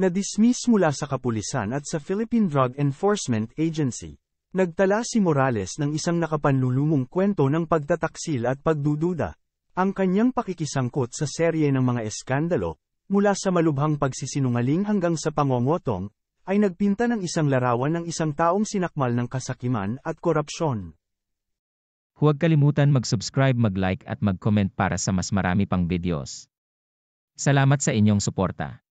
Nadismiss mula sa kapulisan at sa Philippine Drug Enforcement Agency. Nagtala si Morales ng isang nakapanlulumong kwento ng pagtataksil at pagdududa. Ang kanyang pakikisangkot sa serye ng mga eskandalo, mula sa malubhang pagsisinungaling hanggang sa pangongotong, ay nagpinta ng isang larawan ng isang taong sinakmal ng kasakiman at korupsyon. Huwag kalimutan mag-subscribe, mag-like at mag-comment para sa mas marami pang videos. Salamat sa inyong suporta.